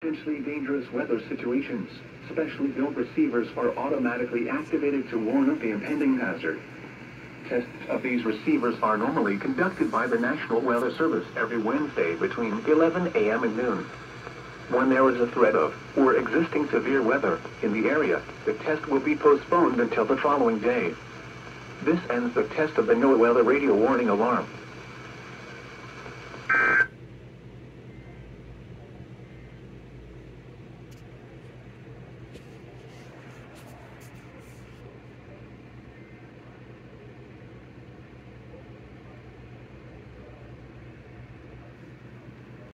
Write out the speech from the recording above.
Potentially dangerous weather situations. Specially built receivers are automatically activated to warn of the impending hazard. Tests of these receivers are normally conducted by the National Weather Service every Wednesday between 11 a.m. and noon. When there is a threat of or existing severe weather in the area, the test will be postponed until the following day. This ends the test of the NOAA weather radio warning alarm.